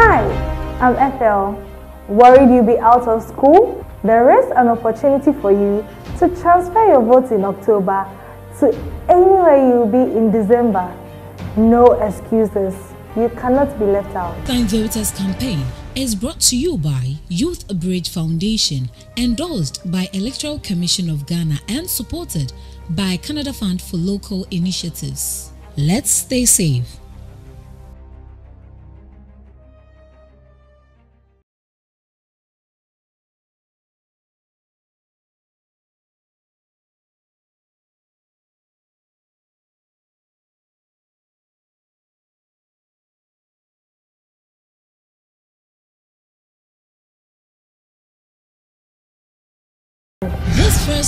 Hi, I'm Ethel. Worried you'll be out of school? There is an opportunity for you to transfer your vote in October to anywhere you'll be in December. No excuses. You cannot be left out. Time Voters campaign is brought to you by Youth Bridge Foundation, endorsed by Electoral Commission of Ghana and supported by Canada Fund for Local Initiatives. Let's stay safe. This first